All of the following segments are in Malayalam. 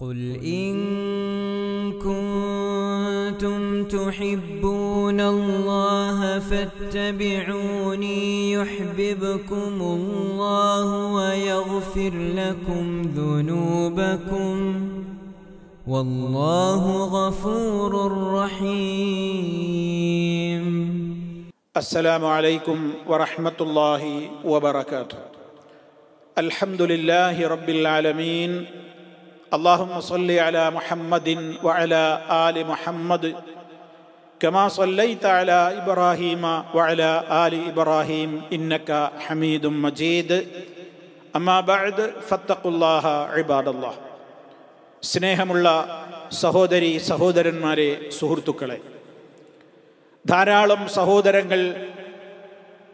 قل إن كنتم تحبون الله فاتبعوني يحببكم الله ويغفر لكم ذنوبكم والله غفور رحيم. السلام عليكم ورحمة الله وبركاته. الحمد لله رب العالمين اللهم صل على محمد وعلى آل محمد كما صليت على إبراهيم وعلى آل إبراهيم إنك حميد مجيد أما بعد فاتقوا الله عباد الله സ്നേഹമുള്ള സഹോദരി സഹോദരന്മാരെ സുഹൃത്തുക്കളെ ധാരാളം സഹോദരങ്ങൾ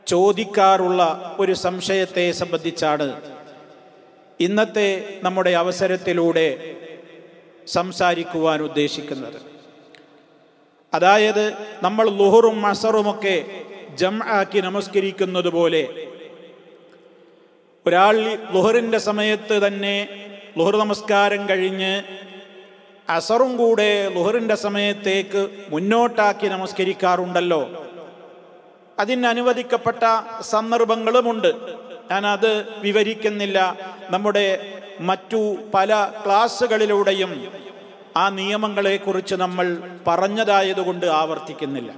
ചോദിക്കാറുള്ള ഒരു സംശയത്തെ സംബന്ധിച്ചാണ് ഇന്നത്തെ നമ്മുടെ അവസരത്തിലൂടെ സംസാരിക്കുവാൻ ഉദ്ദേശിക്കുന്നത്. അതായത് നമ്മൾ ലുഹറും മസറുമൊക്കെ ജം ആക്കി നമസ്കരിക്കുന്നത് പോലെ ഒരാൾ ലുഹറിന്റെ സമയത്ത് തന്നെ ലുഹർ നമസ്കാരം കഴിഞ്ഞ് അസറും കൂടെ ലുഹറിന്റെ സമയത്തേക്ക് മുന്നോട്ടാക്കി നമസ്കരിക്കാറുണ്ടല്ലോ. അതിന് അനുവദിക്കപ്പെട്ട സന്ദർഭങ്ങളുമുണ്ട്. ഞാനത് വിവരിക്കുന്നില്ല. നമ്മുടെ മറ്റു പല ക്ലാസ്സുകളിലൂടെയും ആ നിയമങ്ങളെക്കുറിച്ച് നമ്മൾ പറഞ്ഞതായതുകൊണ്ട് ആവർത്തിക്കുന്നില്ല.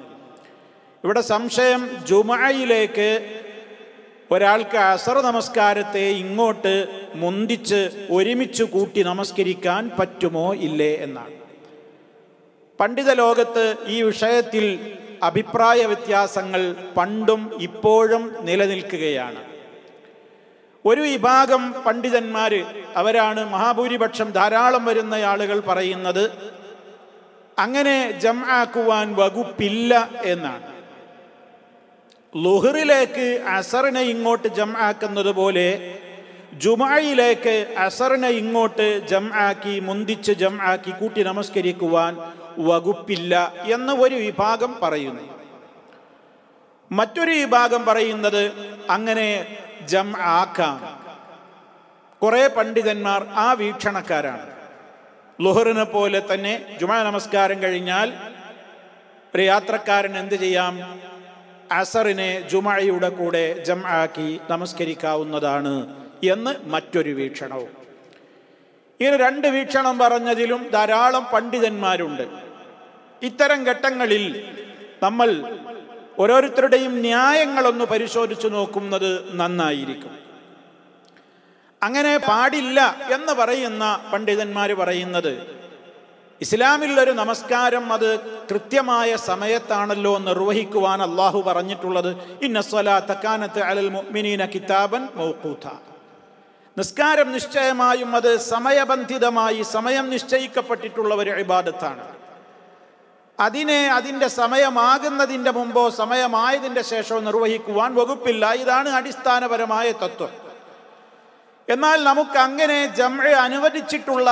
ഇവിടെ സംശയം ജുമായിലേക്ക് ഒരാൾക്ക് അസർ നമസ്കാരത്തെ ഇങ്ങോട്ട് മുന്തിച്ച് ഒരുമിച്ച് കൂട്ടി നമസ്കരിക്കാൻ പറ്റുമോ ഇല്ലേ എന്നാണ്. പണ്ഡിത ലോകത്ത് ഈ വിഷയത്തിൽ അഭിപ്രായ വ്യത്യാസങ്ങൾ പണ്ടും ഇപ്പോഴും നിലനിൽക്കുകയാണ്. ഒരു വിഭാഗം പണ്ഡിതന്മാർ അവരാണ് മഹാഭൂരിപക്ഷം ധാരാളം വരുന്ന ആളുകൾ പറയുന്നത് അങ്ങനെ ജംആക്കുവാൻ വകുപ്പില്ല എന്നാണ്. ലുഹറിലേക്ക് അസറിനെ ഇങ്ങോട്ട് ജം ആക്കുന്നത് പോലെ ജുമായിലേക്ക് അസറിനെ ഇങ്ങോട്ട് ജംആക്കി മുന്തിച്ച് ജംആക്കി കൂട്ടി നമസ്കരിക്കുവാൻ വകുപ്പില്ല എന്ന് ഒരു വിഭാഗം പറയുന്നു. മറ്റൊരു വിഭാഗം പറയുന്നത് അങ്ങനെ ജം ആക്കാം കുറെ പണ്ഡിതന്മാർ ആ വീക്ഷണക്കാരാണ്. ലുഹറിനെ പോലെ തന്നെ ജുമാ നമസ്കാരം കഴിഞ്ഞാൽ ഒരു യാത്രക്കാരൻ എന്ത് ചെയ്യാം? അസറിനെ ജുമായയുടെ കൂടെ ജം ആക്കി നമസ്കരിക്കാവുന്നതാണ് എന്ന് മറ്റൊരു വീക്ഷണവും. ഈ രണ്ട് വീക്ഷണം പറഞ്ഞതിലും ധാരാളം പണ്ഡിതന്മാരുണ്ട്. ഇത്തരം ഘട്ടങ്ങളിൽ നമ്മൾ ഓരോരുത്തരുടെയും ന്യായങ്ങളൊന്ന് പരിശോധിച്ചു നോക്കുന്നത് നന്നായിരിക്കും. അങ്ങനെ പാടില്ല എന്ന് പറയുന്ന പണ്ഡിതന്മാർ പറയുന്നത് ഇസ്ലാമിലൊരു നമസ്കാരം അത് കൃത്യമായ സമയത്താണല്ലോ നിർവഹിക്കുവാൻ അള്ളാഹു പറഞ്ഞിട്ടുള്ളത്. ഇന്നസ്വലാത്തക്കാനത്ത് അലൽ മുഅ്മിനീന കിതാബൻ മൗഖൂത. നിസ്കാരം നിശ്ചയമായും അത് സമയബന്ധിതമായി സമയം നിശ്ചയിക്കപ്പെട്ടിട്ടുള്ള ഒരു ഇബാദത്താണ്. അതിനെ അതിന്റെ സമയമാകുന്നതിന്റെ മുമ്പോ സമയമായതിന്റെ ശേഷമോ നിർവഹിക്കുവാൻ വകുപ്പില്ല. ഇതാണ് അടിസ്ഥാനപരമായ തത്വം. എന്നാൽ നമുക്ക് അങ്ങനെ ജംഅ അനുവദിച്ചിട്ടുള്ള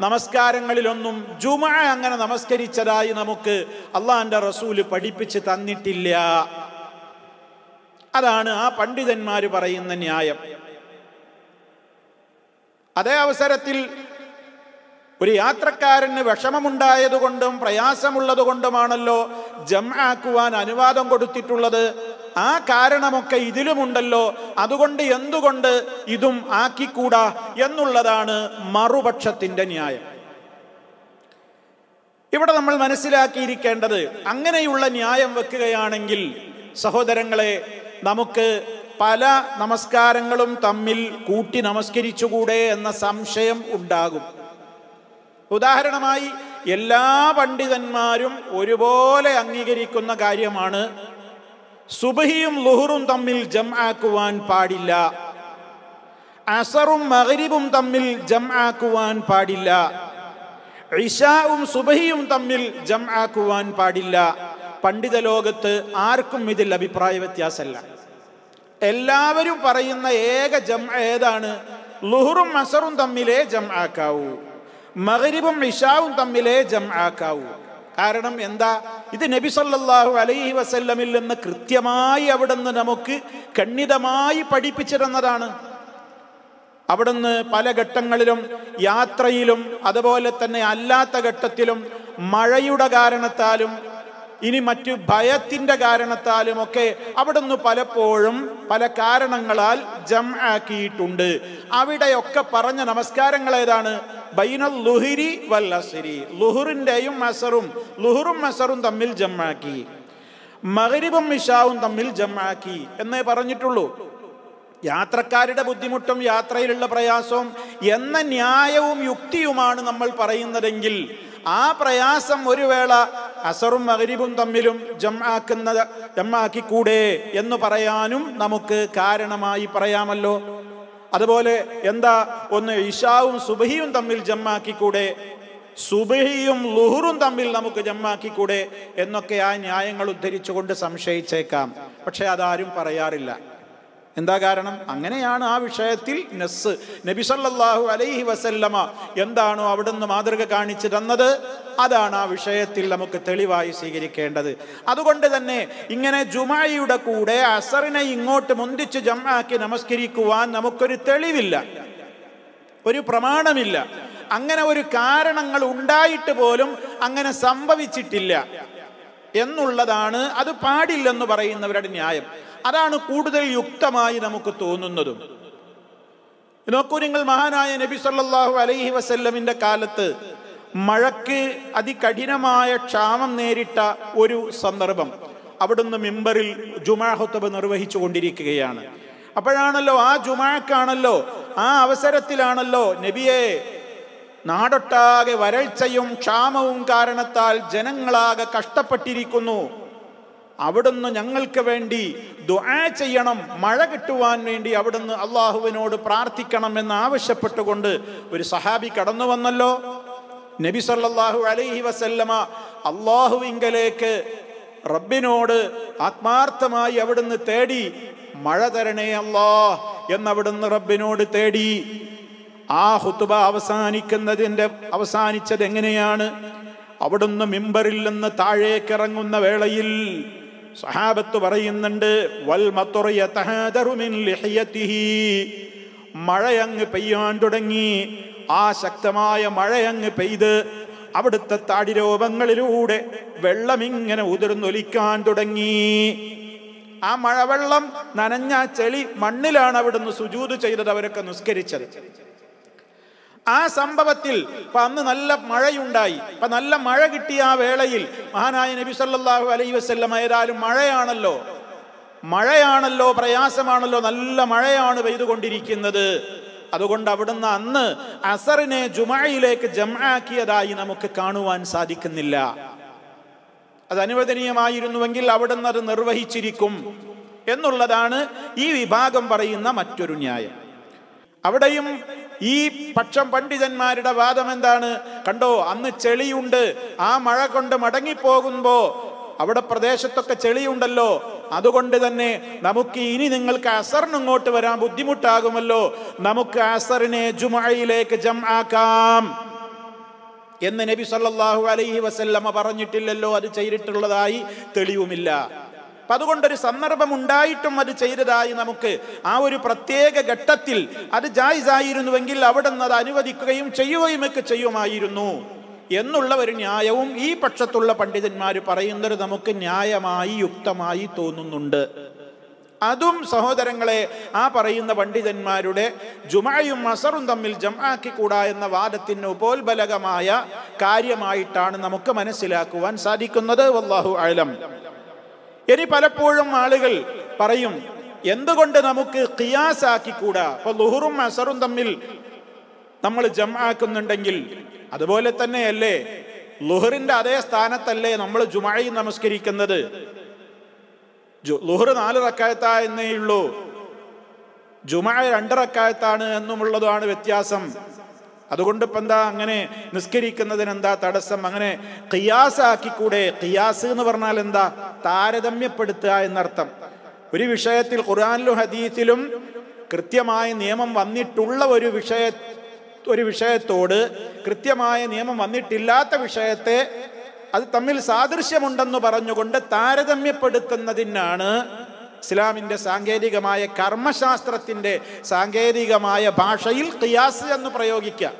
നമസ്കാരങ്ങളിലൊന്നും ജുമ അങ്ങനെ നമസ്കരിച്ചതായി നമുക്ക് അള്ളാഹിന്റെ റസൂൽ പഠിപ്പിച്ച് തന്നിട്ടില്ല. അതാണ് ആ പണ്ഡിതന്മാർ പറയുന്ന ന്യായം. അതേ അവസരത്തിൽ ഒരു യാത്രക്കാരന് വിഷമമുണ്ടായതുകൊണ്ടും പ്രയാസമുള്ളതുകൊണ്ടുമാണല്ലോ ജം ആക്കുവാൻ അനുവാദം കൊടുത്തിട്ടുള്ളത്. ആ കാരണമൊക്കെ ഇതിലുമുണ്ടല്ലോ. അതുകൊണ്ട് എന്തുകൊണ്ട് ഇതും ആക്കിക്കൂടാ എന്നുള്ളതാണ് മറുപക്ഷത്തിന്റെ ന്യായം. ഇവിടെ നമ്മൾ മനസ്സിലാക്കിയിരിക്കേണ്ടത് അങ്ങനെയുള്ള ന്യായം വെക്കുകയാണെങ്കിൽ സഹോദരങ്ങളെ നമുക്ക് പല നമസ്കാരങ്ങളും തമ്മിൽ കൂട്ടി നമസ്കരിച്ചുകൂടെ എന്ന സംശയം ഉണ്ടാകും. ഉദാഹരണമായി എല്ലാ പണ്ഡിതന്മാരും ഒരുപോലെ അംഗീകരിക്കുന്ന കാര്യമാണ് സുബഹിയും ലുഹറും തമ്മിൽ ജം ആക്കുവാൻ പാടില്ല. അസറും മകരിബും തമ്മിൽ ജം ആക്കുവാൻ പാടില്ല. ഇഷാവും സുബഹിയും തമ്മിൽ ജം ആക്കുവാൻ പാടില്ല. പണ്ഡിത ലോകത്ത് ആർക്കും ഇതിൽ അഭിപ്രായ വ്യത്യാസമല്ല. എല്ലാവരും പറയുന്ന ഏക ജം ഏതാണ്? ലുഹറും അസറും തമ്മിലേ ജം ആക്കാവൂ മകരിബും ഇഷാവും തമ്മിലേ ജം ആക്കാവൂ കാരണം എന്താ? ഇത് നബി സല്ലല്ലാഹു അലൈഹി വസല്ലമിൽ നിന്ന് കൃത്യമായി അവിടുന്ന് നമുക്ക് കണ്ണിതമായി പഠിപ്പിച്ചിരുന്നതാണ്. അവിടുന്ന് പല ഘട്ടങ്ങളിലും യാത്രയിലും അതുപോലെ തന്നെ അല്ലാത്ത ഘട്ടത്തിലും മഴയുടെ കാരണത്താലും ഇനി മറ്റു ഭയത്തിന്റെ കാരണത്താലും ഒക്കെ അവിടുന്ന് പലപ്പോഴും പല കാരണങ്ങളാൽ ജം ആക്കിയിട്ടുണ്ട് അവിടെയൊക്കെ പറഞ്ഞ നമസ്കാരങ്ങൾ ഏതാണ് ബൈനൽ ലുഹിരി വൽ അസരി. മസറും ലുഹുറും അസറും തമ്മിൽ ജമ്മാക്കി. മകരിബും ഇഷാവും തമ്മിൽ ജമ്മാക്കി എന്നേ പറഞ്ഞിട്ടുള്ളൂ. യാത്രക്കാരുടെ ബുദ്ധിമുട്ടും യാത്രയിലുള്ള പ്രയാസവും എന്ന ന്യായവും യുക്തിയുമാണ് നമ്മൾ പറയുന്നതെങ്കിൽ ആ പ്രയാസം ഒരു വേള അസറും മകരിബും തമ്മിലും ജമ്മാക്കുന്ന ജമ്മാക്കിക്കൂടെ എന്ന് പറയാനും നമുക്ക് കാരണമായി പറയാമല്ലോ. അതുപോലെ എന്താ ഒന്ന് ഇഷാവും സുബഹിയും തമ്മിൽ ജമ്മാക്കിക്കൂടെ? സുബഹിയും ലുഹുറും തമ്മിൽ നമുക്ക് ജമ്മാക്കിക്കൂടെ? എന്നൊക്കെ ആ ന്യായങ്ങൾ ഉദ്ധരിച്ചുകൊണ്ട് സംശയിച്ചേക്കാം. പക്ഷെ അതാരും പറയാറില്ല. എന്താ കാരണം? അങ്ങനെയാണ് ആ വിഷയത്തിൽ നെസ് നബി സല്ലല്ലാഹു അലൈഹി വസല്ലമ എന്താണോ അവിടുന്ന് മാതൃക കാണിച്ചു തന്നത്? അതാണ് ആ വിഷയത്തിൽ നമുക്ക് തെളിവായി സ്വീകരിക്കേണ്ടത്. അതുകൊണ്ട് തന്നെ ഇങ്ങനെ ജുമായിയുടെ കൂടെ അസറിനെ ഇങ്ങോട്ട് മുന്തിച്ച് ജമാക്കി നമസ്കരിക്കുവാൻ നമുക്കൊരു തെളിവില്ല. ഒരു പ്രമാണമില്ല. അങ്ങനെ ഒരു കാരണങ്ങൾ ഉണ്ടായിട്ട് പോലും അങ്ങനെ സംഭവിച്ചിട്ടില്ല. എന്നുള്ളതാണ് അത് പാടില്ലെന്ന് പറയുന്നവരുടെ ന്യായം. അതാണ് കൂടുതൽ യുക്തമായി നമുക്ക് തോന്നുന്നതും. നോക്കൂ നിങ്ങൾ മഹാനായ നബി സല്ലാഹു അലൈഹി വസല്ലമിന്റെ കാലത്ത് മഴയ്ക്ക് അതികഠിനമായ ക്ഷാമം നേരിട്ട ഒരു സന്ദർഭം അവിടുന്ന് മിമ്പറിൽ ജുമാഹുത്തബ് നിർവഹിച്ചു കൊണ്ടിരിക്കുകയാണ്. അപ്പോഴാണല്ലോ ആ ജുമാക്കാണല്ലോ ആ അവസരത്തിലാണല്ലോ നബിയെ നാടൊട്ടാകെ വരൾച്ചയും ക്ഷാമവും കാരണത്താൽ ജനങ്ങളാകെ കഷ്ടപ്പെട്ടിരിക്കുന്നു. അവിടുന്ന് ഞങ്ങൾക്ക് വേണ്ടി ദുആ ചെയ്യണം മഴ കിട്ടുവാൻ വേണ്ടി അവിടുന്ന് അള്ളാഹുവിനോട് പ്രാർത്ഥിക്കണം എന്ന് ആവശ്യപ്പെട്ടുകൊണ്ട് ഒരു സഹാബി കടന്നു വന്നല്ലോ. നബി സല്ലാഹു അലൈഹി വസല്ലമ അള്ളാഹുവിങ്കലേക്ക് റബ്ബിനോട് ആത്മാർത്ഥമായി അവിടുന്ന് തേടി മഴ തരണേ അല്ലാ എന്നവിടുന്ന് റബ്ബിനോട് തേടി. ആ ഹുത്തുബ അവസാനിക്കുന്നതിന്റെ അവസാനിച്ചത് എങ്ങനെയാണ് അവിടുന്ന് മിമ്പറിൽ നിന്ന് താഴേക്കിറങ്ങുന്ന വേളയിൽ സഹാബത്ത് പറയുന്നുണ്ട് വൽ മഴയങ്ങ് പെയ്യാൻ തുടങ്ങി. ആ ശക്തമായ മഴയങ്ങ് പെയ്ത് അവിടുത്തെ താടിരോപങ്ങളിലൂടെ വെള്ളമിങ്ങനെ ഉതിർന്നൊലിക്കാൻ തുടങ്ങി. ആ മഴവെള്ളം നനഞ്ഞ ചെളി മണ്ണിലാണ് അവിടുന്ന് സുജൂത് ചെയ്തത് അവരൊക്കെ നിസ്കരിച്ചത്. ആ സംഭവത്തിൽ ഇപ്പൊ അന്ന് നല്ല മഴയുണ്ടായി. ഇപ്പൊ നല്ല മഴ കിട്ടിയ ആ വേളയിൽ മഹാനായ നബി സല്ലാഹു അലൈ വസ്ല്ലം ഏതായാലും മഴയാണല്ലോ. മഴയാണല്ലോ പ്രയാസമാണല്ലോ നല്ല മഴയാണ് പെയ്തുകൊണ്ടിരിക്കുന്നത്. അതുകൊണ്ട് അവിടുന്ന് അന്ന് അസറിനെ ജുമായിലേക്ക് ജമാക്കിയതായി നമുക്ക് കാണുവാൻ സാധിക്കുന്നില്ല. അത് അനുവദനീയമായിരുന്നുവെങ്കിൽ അവിടുന്ന് അത് നിർവഹിച്ചിരിക്കും എന്നുള്ളതാണ് ഈ വിഭാഗം പറയുന്ന മറ്റൊരു ന്യായം. അവിടെയും ഈ പക്ഷം പണ്ഡിതന്മാരുടെ വാദം എന്താണ് കണ്ടോ അന്ന് ചെളിയുണ്ട്. ആ മഴ കൊണ്ട് മടങ്ങിപ്പോകുമ്പോ അവിടെ പ്രദേശത്തൊക്കെ ചെളിയുണ്ടല്ലോ. അതുകൊണ്ട് തന്നെ നമുക്ക് ഇനി നിങ്ങൾക്ക് അസറിന് ഇങ്ങോട്ട് വരാൻ ബുദ്ധിമുട്ടാകുമല്ലോ. നമുക്ക് അസറിനെ ജുമയിലേക്ക് ജം ആക്കാം എന്ന് നബി സല്ലാഹു അലൈഹി വസല്ലമ്മ പറഞ്ഞിട്ടില്ലല്ലോ അത് ചെയ്തിട്ടുള്ളതായി തെളിവുമില്ല. അപ്പൊ അതുകൊണ്ടൊരു സന്ദർഭം ഉണ്ടായിട്ടും അത് ചെയ്തതായി നമുക്ക് ആ ഒരു പ്രത്യേക ഘട്ടത്തിൽ അത് ജായിസായിരുന്നുവെങ്കിൽ അവിടെ നിന്ന് അത് അനുവദിക്കുകയും ചെയ്യുകയും ഒക്കെ ചെയ്യുമായിരുന്നു. എന്നുള്ള ഒരു ന്യായവും ഈ പക്ഷത്തുള്ള പണ്ഡിതന്മാർ പറയുന്നത് നമുക്ക് ന്യായമായി യുക്തമായി തോന്നുന്നുണ്ട്. അതും സഹോദരങ്ങളെ ആ പറയുന്ന പണ്ഡിതന്മാരുടെ ജുമായും അസറും തമ്മിൽ ജമാക്കിക്കൂടാ എന്ന വാദത്തിന് ഉപോത്ബലകമായ കാര്യമായിട്ടാണ് നമുക്ക് മനസ്സിലാക്കുവാൻ സാധിക്കുന്നത്. വല്ലാഹു അലം. ഇനി പലപ്പോഴും ആളുകൾ പറയും എന്തുകൊണ്ട് നമുക്ക് ഖിയാസാക്കിക്കൂടാ? അപ്പൊ ലുഹുറും അസറും തമ്മിൽ നമ്മൾ ജമാക്കുന്നുണ്ടെങ്കിൽ അതുപോലെ തന്നെയല്ലേ? ലുഹറിന്റെ അതേ സ്ഥാനത്തല്ലേ നമ്മൾ ജുമായി നമസ്കരിക്കുന്നത്? ലുഹർ നാല് റക്കായത്താ എന്നേ ഉള്ളൂ. രണ്ടറക്കായത്താണ് രണ്ട് റക്കായത്താണ് എന്നുമുള്ളതാണ് വ്യത്യാസം. അതുകൊണ്ട് ഇപ്പം എന്താ അങ്ങനെ നിസ്കരിക്കുന്നതിന് എന്താ തടസ്സം? അങ്ങനെ ഖിയാസാക്കിക്കൂടെ? ഖിയാസ് എന്ന് പറഞ്ഞാൽ എന്താ? താരതമ്യപ്പെടുത്തുക എന്നർത്ഥം. ഒരു വിഷയത്തിൽ ഖുർആാനിലും ഹദീസിലും കൃത്യമായ നിയമം വന്നിട്ടുള്ള ഒരു വിഷയ ഒരു വിഷയത്തോട് കൃത്യമായ നിയമം വന്നിട്ടില്ലാത്ത വിഷയത്തെ അത് തമ്മിൽ സാദൃശ്യമുണ്ടെന്ന് പറഞ്ഞുകൊണ്ട് താരതമ്യപ്പെടുത്തുന്നതിനാണ് ഇസ്ലാമിന്റെ സാങ്കേതികമായ കർമ്മശാസ്ത്രത്തിന്റെ സാങ്കേതികമായ ഭാഷയിൽ ഖിയാസ് എന്ന് പ്രയോഗിക്കുക.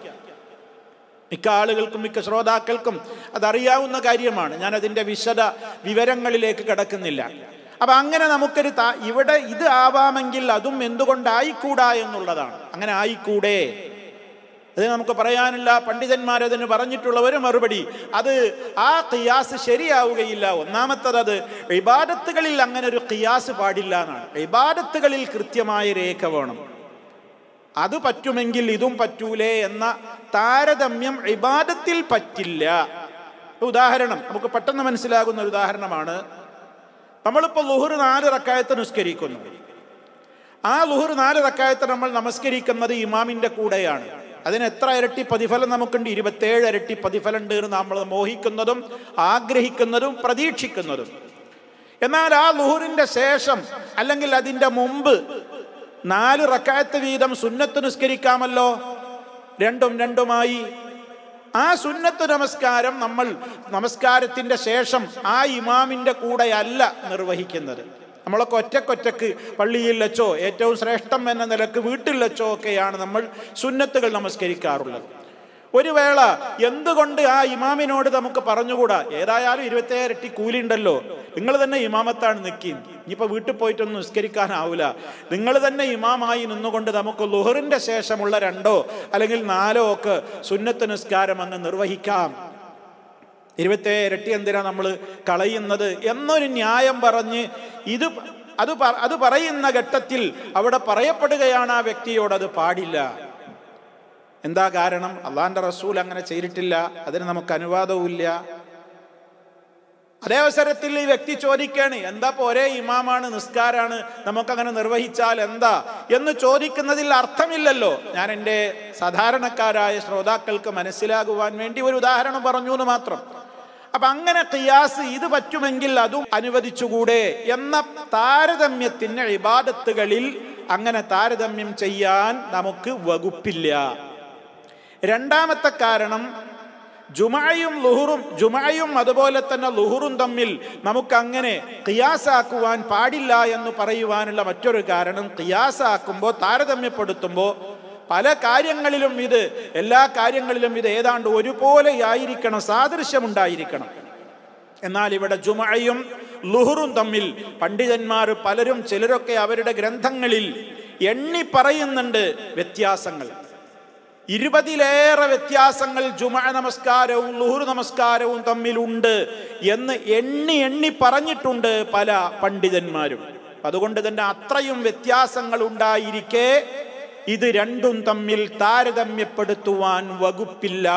മിക്ക ആളുകൾക്കും മിക്ക ശ്രോതാക്കൾക്കും അതറിയാവുന്ന കാര്യമാണ്. ഞാൻ അതിന്റെ വിശദ വിവരങ്ങളിലേക്ക് കിടക്കുന്നില്ല. അപ്പം അങ്ങനെ നമുക്കൊരു ഇവിടെ ഇത് ആവാമെങ്കിൽ അതും എന്തുകൊണ്ടായിക്കൂടാ എന്നുള്ളതാണ്. അങ്ങനെ ആയിക്കൂടേ? അത് നമുക്ക് പറയാനില്ല. പണ്ഡിതന്മാരതിന് പറഞ്ഞിട്ടുള്ള ഒരു മറുപടി. അത് ആ ഖിയാസ് ശരിയാവുകയില്ല. ഒന്നാമത്തത് അത് ഇബാദത്തുകളിൽ അങ്ങനെ ഒരു ഖിയാസ് പാടില്ല എന്നാണ്. ഇബാദത്തുകളിൽ കൃത്യമായ രേഖ വേണം. അത് പറ്റുമെങ്കിൽ ഇതും പറ്റൂലേ എന്ന താരതമ്യം ഇബാദത്തിൽ പറ്റില്ല. ഉദാഹരണം നമുക്ക് പെട്ടെന്ന് മനസ്സിലാകുന്ന ഒരു ഉദാഹരണമാണ്. നമ്മളിപ്പോൾ ലുഹുർ നാല് റക്കായത്ത് നിസ്കരിക്കുന്നു. ആ ലുഹുർ നാല് റക്കായത്ത് നമ്മൾ നമസ്കരിക്കുന്നത് ഇമാമിന്റെ കൂടെയാണ്. അതിന് എത്ര ഇരട്ടി പ്രതിഫലം നമുക്കുണ്ട്? ഇരുപത്തേഴ് ഇരട്ടി പ്രതിഫലം ഉണ്ട് നമ്മൾ മോഹിക്കുന്നതും ആഗ്രഹിക്കുന്നതും പ്രതീക്ഷിക്കുന്നതും. എന്നാൽ ആ ലുഹുറിന്റെ ശേഷം അല്ലെങ്കിൽ അതിന്റെ മുമ്പ് നാല് റക്കായത്ത് വീതം സുന്നത്ത് നിസ്കരിക്കാമല്ലോ? രണ്ടും രണ്ടുമായി. ആ സുന്നത്ത് നമസ്കാരം നമ്മൾ നമസ്കാരത്തിന്റെ ശേഷം ആ ഇമാമിന്റെ കൂടെയല്ല നിർവഹിക്കുന്നത്. നമ്മളൊക്കെ ഒറ്റക്കൊറ്റക്ക് പള്ളിയിൽ വെച്ചോ ഏറ്റവും ശ്രേഷ്ഠം എന്ന നിലയ്ക്ക് വീട്ടിൽ വെച്ചോ ഒക്കെയാണ് നമ്മൾ സുന്നത്തുകൾ നമസ്കരിക്കാറുള്ളത്. ഒരു വേള എന്തുകൊണ്ട് ആ ഇമാമിനോട് നമുക്ക് പറഞ്ഞുകൂടാ? ഏതായാലും ഇരുപത്തേഴ് ഇരട്ടി കൂലി ഉണ്ടല്ലോ നിങ്ങൾ തന്നെ ഇമാമത്താണ് നിൽക്കി ഇനിയിപ്പോൾ വീട്ടിൽ പോയിട്ടൊന്നും നിസ്കരിക്കാനാവില്ല നിങ്ങൾ തന്നെ ഇമാമായി നിന്നുകൊണ്ട് നമുക്ക് ലുഹറിന്റെ ശേഷമുള്ള രണ്ടോ അല്ലെങ്കിൽ നാലോ ഒക്കെ സുന്നത്ത് നിസ്കാരം അങ്ങ് നിർവഹിക്കാം. ഇരുപത്തേഴ് ഇരട്ടി എന്തിനാ നമ്മൾ കളയുന്നത് എന്നൊരു ന്യായം പറഞ്ഞ് ഇത് അത് അത് പറയുന്ന ഘട്ടത്തിൽ അവിടെ പറയപ്പെടുകയാണ് ആ വ്യക്തിയോട് അത് പാടില്ല. എന്താ കാരണം? അള്ളാന്റെ റസൂൽ അങ്ങനെ ചെയ്തിട്ടില്ല. അതിന് നമുക്ക് അനുവാദവുമില്ല. അതേ അവസരത്തിൽ ഈ വ്യക്തി ചോദിക്കാണ് എന്താ ഒരേ ഇമാമാണ് നിസ്കാരാണ് നമുക്കങ്ങനെ നിർവഹിച്ചാൽ എന്താ? എന്ന് ചോദിക്കുന്നതിൽ അർത്ഥമില്ലല്ലോ. ഞാൻ എന്റെ സാധാരണക്കാരായ ശ്രോതാക്കൾക്ക് മനസ്സിലാകുവാൻ വേണ്ടി ഒരു ഉദാഹരണം പറഞ്ഞു എന്ന് മാത്രം. അപ്പൊ അങ്ങനെ ഖിയാസ് ഇത് പറ്റുമെങ്കിൽ അതും അനുവദിച്ചുകൂടെ എന്ന താരതമ്യത്തിന് ഇബാദത്തുകളിൽ അങ്ങനെ താരതമ്യം ചെയ്യാൻ നമുക്ക് വകുപ്പില്ല. രണ്ടാമത്തെ കാരണം ജുമായും ലുഹുറും ജുമായും അതുപോലെ തന്നെ ലുഹുറും തമ്മിൽ നമുക്ക് നമുക്കങ്ങനെ കിയാസാക്കുവാൻ പാടില്ല എന്ന് പറയുവാനുള്ള മറ്റൊരു കാരണം കിയാസാക്കുമ്പോൾ താരതമ്യപ്പെടുത്തുമ്പോൾ പല കാര്യങ്ങളിലും ഇത് എല്ലാ കാര്യങ്ങളിലും ഇത് ഏതാണ്ട് ഒരുപോലെ ആയിരിക്കണം സാദൃശ്യമുണ്ടായിരിക്കണം. എന്നാൽ ഇവിടെ ജുമയും ലുഹുറും തമ്മിൽ പണ്ഡിതന്മാർ പലരും ചിലരൊക്കെ അവരുടെ ഗ്രന്ഥങ്ങളിൽ എണ്ണി പറയുന്നുണ്ട് വ്യത്യാസങ്ങൾ. ഇരുപതിലേറെ വ്യത്യാസങ്ങൾ ജുമ നമസ്കാരവും ലുഹുർ നമസ്കാരവും തമ്മിലുണ്ട് എന്ന് എണ്ണി എണ്ണി പറഞ്ഞിട്ടുണ്ട് പല പണ്ഡിതന്മാരും. അതുകൊണ്ട് തന്നെ അത്രയും വ്യത്യാസങ്ങൾ ഉണ്ടായിരിക്കെ ഇത് രണ്ടും തമ്മിൽ താരതമ്യപ്പെടുത്തുവാൻ വകുപ്പില്ല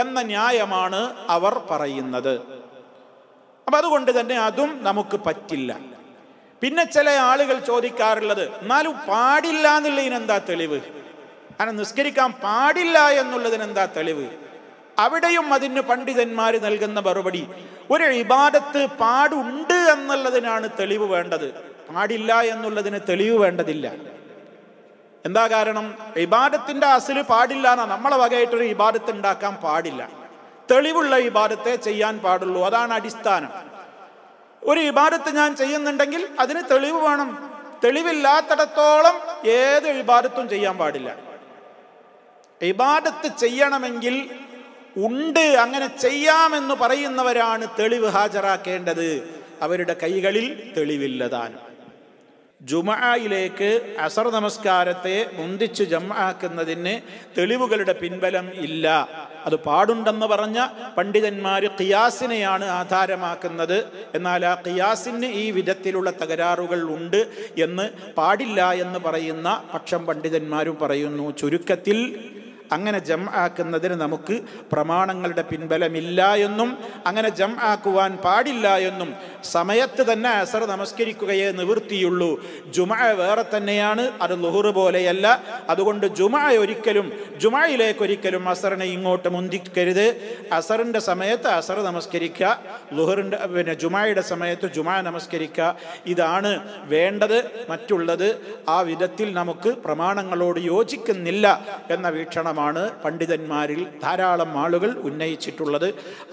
എന്ന ന്യായമാണ് അവർ പറയുന്നത്. അപ്പൊ അതുകൊണ്ട് തന്നെ അതും നമുക്ക് പറ്റില്ല. പിന്നെ ചില ആളുകൾ ചോദിക്കാറുള്ളത് എന്നാലും പാടില്ല എന്നുള്ളതിന് എന്താ തെളിവ്? അങ്ങനെ നിസ്കരിക്കാൻ പാടില്ല എന്നുള്ളതിന് എന്താ തെളിവ്? അവിടെയും അതിന് പണ്ഡിതന്മാർ നൽകുന്ന മറുപടി ഒരു ഇബാദത്ത് പാടുണ്ട് എന്നുള്ളതിനാണ് തെളിവ് വേണ്ടത്. പാടില്ല എന്നുള്ളതിന് തെളിവ് വേണ്ടതില്ല. എന്താ കാരണം? ഇബാദത്തിന്റെ അസിൽ പാടില്ല എന്നാ നമ്മളെ വകയായിട്ടൊരു ഇബാദത്ത് ഉണ്ടാക്കാൻ പാടില്ല. തെളിവുള്ള ഇബാദത്തെ ചെയ്യാൻ പാടുള്ളൂ. അതാണ് അടിസ്ഥാനം. ഒരു ഇബാദത്ത് ഞാൻ ചെയ്യുന്നുണ്ടെങ്കിൽ അതിന് തെളിവ് വേണം. തെളിവില്ലാത്തിടത്തോളം ഏത് ഇബാദത്തും ചെയ്യാൻ പാടില്ല. ഇബാദത്ത് ചെയ്യണമെങ്കിൽ ഉണ്ട് അങ്ങനെ ചെയ്യാമെന്ന് പറയുന്നവരാണ് തെളിവ് ഹാജരാക്കേണ്ടത്. അവരുടെ കൈകളിൽ തെളിവില്ലതാനും ജുമയിലേക്ക് അസർ നമസ്കാരത്തെ മുന്തിച്ച് ജമാക്കുന്നതിന് തെളിവുകളുടെ പിൻബലം ഇല്ല. അത് പാടുണ്ടെന്ന് പറഞ്ഞ പണ്ഡിതന്മാർ ഖിയാസിനെയാണ് ആധാരമാക്കുന്നത്. എന്നാൽ ആ ഖിയാസിന് ഈ വിധത്തിലുള്ള തകരാറുകൾ ഉണ്ട് എന്ന് പാടില്ല എന്ന് പറയുന്ന പക്ഷം പണ്ഡിതന്മാരും പറയുന്നു ചുരുക്കത്തിൽ അങ്ങനെ ജം ആക്കുന്നതിന് നമുക്ക് പ്രമാണങ്ങളുടെ പിൻബലമില്ല എന്നും അങ്ങനെ ജം ആക്കുവാൻ പാടില്ല എന്നും സമയത്ത് തന്നെ അസർ നമസ്കരിക്കുകയേ നിവൃത്തിയുള്ളൂ. ജുമ വേറെ തന്നെയാണ് അത് ലുഹുർ പോലെയല്ല. അതുകൊണ്ട് ജുമ ഒരിക്കലും ജുമയിലേക്ക് ഒരിക്കലും അസറിനെ ഇങ്ങോട്ട് മുന്തിക്കരുത്. അസറിന്റെ സമയത്ത് അസർ നമസ്കരിക്കുക ലുഹറിന്റെ പിന്നെ ജുമായുടെ സമയത്ത് ജുമ നമസ്കരിക്കുക. ഇതാണ് വേണ്ടത് മറ്റുള്ളത് ആ വിധത്തിൽ നമുക്ക് പ്രമാണങ്ങളോട് യോജിക്കുന്നില്ല എന്ന വീക്ഷണമാണ് പ്രശ്നമാണ് പണ്ഡിതന്മാരിൽ ധാരാളം ആളുകൾ ഉന്നയിച്ചിട്ടുള്ളത്.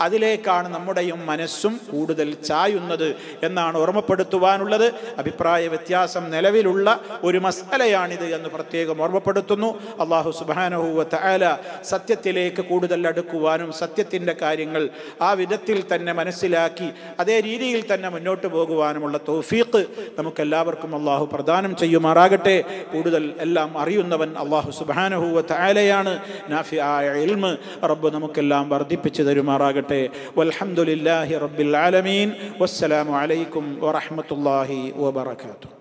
അതിലേക്കാണ് നമ്മുടെയും മനസ്സും കൂടുതൽ ചായുന്നത് എന്നാണ് ഓർമ്മപ്പെടുത്തുവാനുള്ളത്. അഭിപ്രായ വ്യത്യാസം നിലവിലുള്ള ഒരു മസലയാണിത് എന്ന് പ്രത്യേകം ഓർമ്മപ്പെടുത്തുന്നു. അള്ളാഹു സുബാനഹുവ തആല സത്യത്തിലേക്ക് കൂടുതൽ അടുക്കുവാനും സത്യത്തിന്റെ കാര്യങ്ങൾ ആ വിധത്തിൽ തന്നെ മനസ്സിലാക്കി അതേ രീതിയിൽ തന്നെ മുന്നോട്ട് പോകുവാനുമുള്ള തൗഫീഖ് നമുക്കെല്ലാവർക്കും അള്ളാഹു പ്രദാനം ചെയ്യുമാറാകട്ടെ. കൂടുതൽ എല്ലാം അറിയുന്നവൻ അള്ളാഹു സുബാനഹുവ തആലയാണ് നാഫി ആയ ഇൽമ് റബ്ബ് നമുക്കെല്ലാം വർദ്ധിപ്പിച്ചു തരുമാറാകട്ടെ. വൽഹംദുലില്ലാഹി റബ്ബിൽ ആലമീൻ. വസ്സലാമു അലൈക്കും വറഹ്മത്തുള്ളാഹി വബറകാതുഹു.